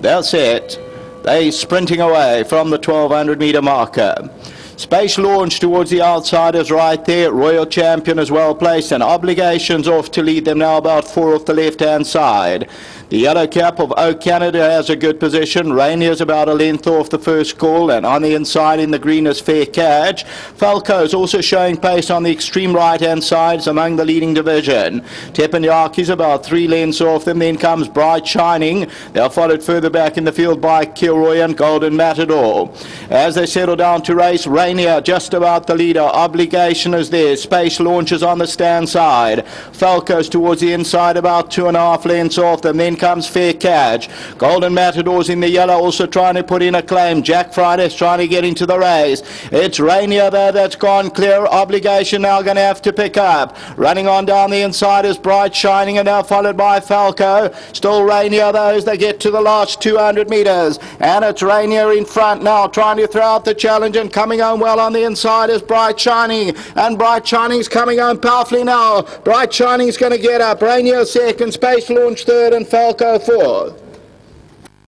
They're set. They sprinting away from the 1200 meter marker. Space launch towards the outsiders right there. Royal Champion is well placed and obligations off to lead them now about four off the left hand side. The yellow cap of O Canada has a good position. Rainier's about a length off the first call, and on the inside in the green is Fair Catch. Falco's also showing pace on the extreme right-hand sides among the leading division. Teppanyaki's about three lengths off them. Then comes Bright Shining. They're followed further back in the field by Kilroy and Golden Matador. As they settle down to race, Rainier just about the leader. Obligation is there. Space launches on the stand side. Falco's towards the inside about two and a half lengths off them. Then comes Fair Catch. Golden Matadors in the yellow also trying to put in a claim. Jack Friday's trying to get into the race. It's Rainier there that's gone clear. Obligation now going to have to pick up. Running on down the inside is Bright Shining and now followed by Falco. Still Rainier though as they get to the last 200 metres. And it's Rainier in front now trying to throw out the challenge and coming well on the inside is Bright Shining. And Bright Shining's coming on powerfully now. Bright Shining's going to get up. Rainier second, Space Launch third and Falco fourth.